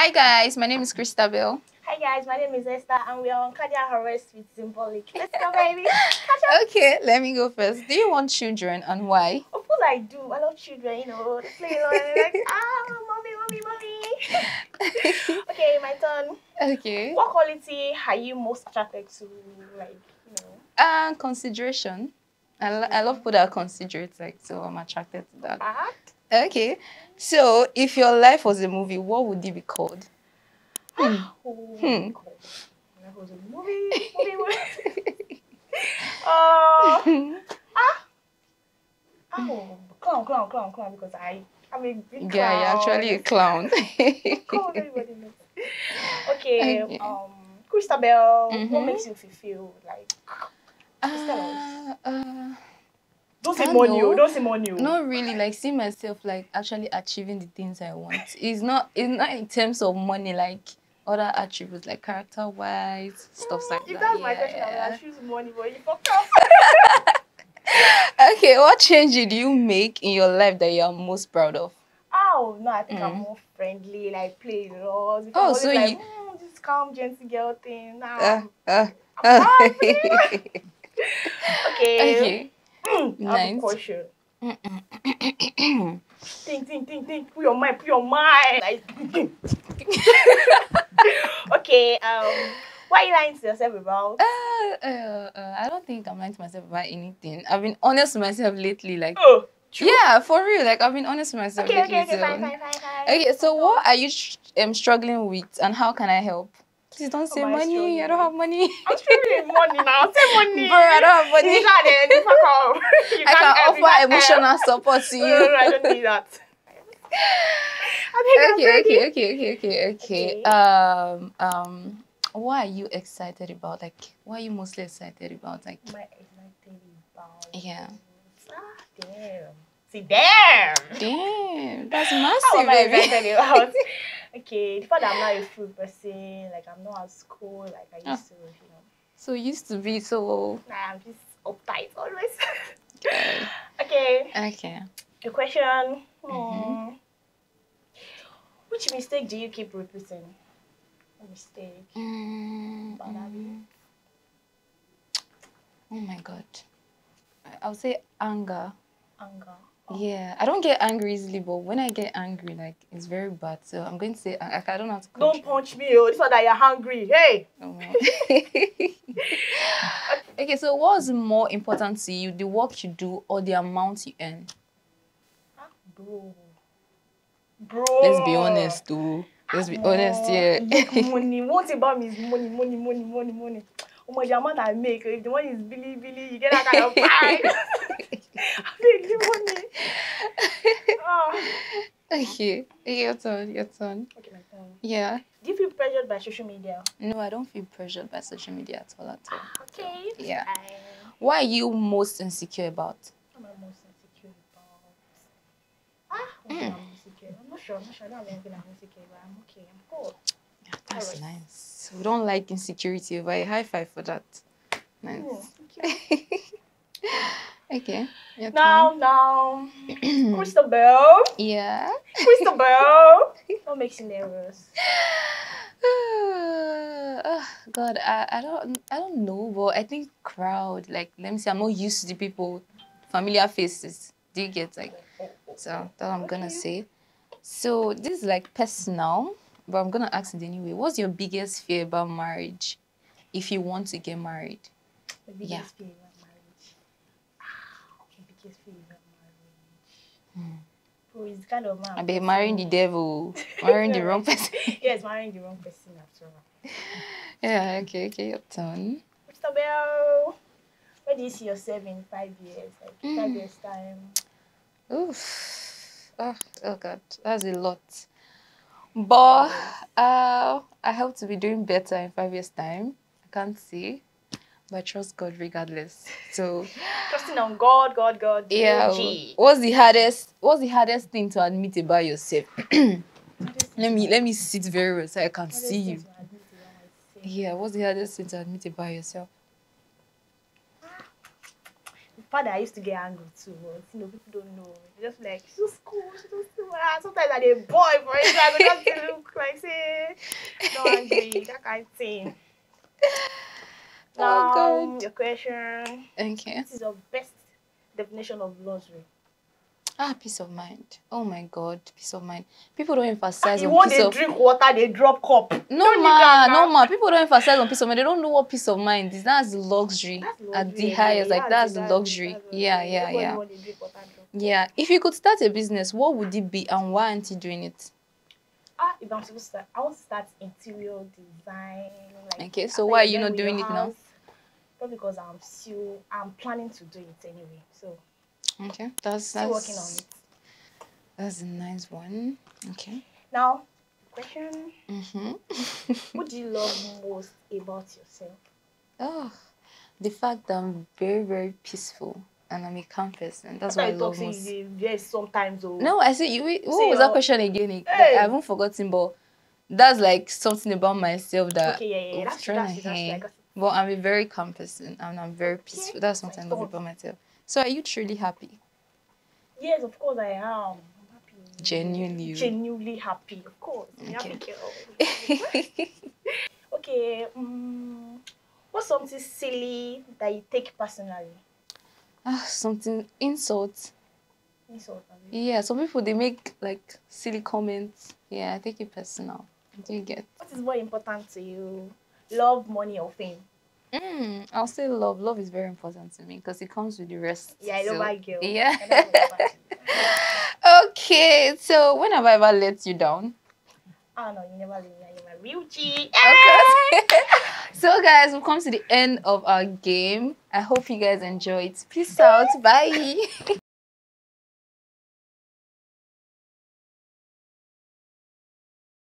Hi guys, my name is Christabel. Hi guys, my name is Esther and we are on Cardiac Arrest with Xymbolic. Let's go baby. Okay, let me go first. Do you want children and why? Of course I do. I love children, you know. They play along and like, ah, mommy, mommy, mommy. okay, my turn. Okay. What quality are you most attracted to? Like, you know. Uh, consideration. I, lo- I love people that are considerate, like, so I'm attracted to that. Act? Okay, so if your life was a movie, what would it be called? Oh, Hmm. cool. That was a movie, movie, movie. uh, ah. Oh, clown, clown, clown, clown, because I, I'm a big Yeah, clown. you're actually a clown. Clown, everybody knows. Okay, Okay. um, Christabel, what Mhm. makes you feel, feel like? uh, uh, Money, oh, don't say money. oh. not really like see myself like actually achieving the things I want. It's not it's not in terms of money like other attributes like character wise stuff like If that. that's my question, I yeah. would choose money, but you fucked up. Okay, what change did you make in your life that you are most proud of? Oh no, I think I'm Mm. more friendly, like play roles. Oh, so like, you- mm, this calm, gentle girl thing. Nah. Uh, uh, I'm uh. okay. okay. I have a Nice. question. think, think, think, think. Put your mind, put your mind. Like, okay. Um, what are you lying to yourself about? Uh, uh, uh, I don't think I'm lying to myself about anything. I've been honest with myself lately. Like, Oh, true. yeah, for real. Like, I've been honest with myself Okay, lately. okay, okay, so- fine, fine, fine, fine. Okay, so what are you um, struggling with, and how can I help? Please don't say I money. I don't have money. I'm struggling money now. Say money. Bro, I don't have money. You then. You fuck off. You I help, offer help. emotional support to No, no, no, you. I don't need that. I think I'm Okay, okay, okay, okay, okay, okay. Okay. Um, um, what are you excited about? Like, what are you mostly excited about? Like, My excited about. yeah. Ah, damn. See, damn. Damn, that's massive, How am I baby. excited about? Okay, the fact that I'm not a food person, like I'm not as cool like I used to, you know. So you used to be so. Nah, I'm just uptight always. Okay. okay, Okay. the question. Mhm. hmm. Which mistake do you keep repeating? What mistake? Mm, Bad habit? mm. Oh my god. I'll say anger. Anger. Yeah, I don't get angry easily, but when I get angry, like it's very bad. So I'm going to say I, I don't how to. Don't punch me, oh. This one that you're hungry. Hey. Oh. okay, so what's more important to you, the work you do or the amount you earn? Ah, Bro. Bro. Let's be honest, though. Let's be honest, yeah. Money. One thing about me is money, money, money, money, money. Oh my, the amount I make, if the money is Billy, Billy, you get that kind of vibe. I make the money. Ah. okay, your turn, your turn. Okay, my turn. Yeah. Do you feel pressured by social media? No, I don't feel pressured by social media at all. At all. Okay. Yeah. I, What are you most insecure about? what am I most insecure about? Ah, what am I insecure? I'm not sure. I'm not sure. I don't have anything I'm insecure about. I'm okay. I'm cool. Yeah, That's Alright. nice. We don't like insecurity, but a high five for that. Nice. Cool. Okay. okay. Now, now, Bell. yeah. Crystal Bell. What makes you nervous? oh, God, I, I don't I don't know, but I think crowd, like let me say I'm not used to the people, familiar faces. Do you get like so that I'm gonna say. So this is like personal, but I'm gonna ask it anyway. What's your biggest fear about marriage if you want to get married? The biggest Yeah. fear marriage. Ah, okay, biggest fear about marriage. Hmm. Bro, it's kind of man. I be marrying the devil, marrying the wrong person. yes, marrying the wrong person after all. yeah, okay, okay, your turn. Christabel. Where do you see yourself in five years? Like five Mm. years time. Oof. Oh, oh God, that's a lot. But uh, I hope to be doing better in five years' time. I can't see, but trust God regardless. So Trusting on God, God, God. yeah, G. what's the hardest? What's the hardest thing to admit about yourself? let me let me sit very well so I can see you. Yeah, what's the hardest thing to admit about yourself? Father, I used to get angry too, but you know, people don't know. They just like, she's cool, she's so ah. Sometimes I a boy for it, I just look like say, no angry, that kind of thing. Oh, Now, God. your question. Okay. This is your best definition of luxury? Ah, peace of mind. Oh my God, peace of mind. People don't emphasize you on want peace they of drink water, they drop cup. No Don't ma, no ma. People don't emphasize on peace of mind. They don't know what peace of mind is. That's luxury, That's luxury at the yeah, highest. Like that's luxury. that's Yeah, luxury. yeah, yeah. water. Yeah. If you could start a business, what would it be and why aren't you doing it? Ah, if I'm supposed to start, I want to start interior design. Like Okay, so why are you not doing it now? Probably because I'm still, I'm planning to do it anyway. So Okay, that's still that's working on it. that's a nice one. Okay. Now, question: Mm-hmm. What do you love most about yourself? oh, the fact that I'm very very peaceful and I'm a calm person. That's what I love most. you vex sometimes. Oh, No, I see you. What Say was that question again? Hey! I haven't forgotten, but that's like something about myself that Okay, yeah, yeah, yeah. I was That's trying that's that's it, I hang. got it. But I'm very calm person and I'm very peaceful. That's something I love about myself. So are you truly happy? Yes, of course I am. I'm happy. Genuinely. Genuinely happy, of course. Okay. happy girl. okay. Um, what's something silly that you take personally? ah, something insult. Insult, abi? Yeah, some people they make like silly comments. Yeah, I take it personal. Do you get? What is more important to you? Love, money, or fame? Mm, I'll say love. Love is very important to me because it comes with the rest. Yeah, I love so- my girl. Yeah. I love my girl. okay, so when have I ever let you down? Oh no, you never leave me. You're my real G. Course. so, guys, we've come to the end of our game. I hope you guys enjoyed. Peace out. Bye.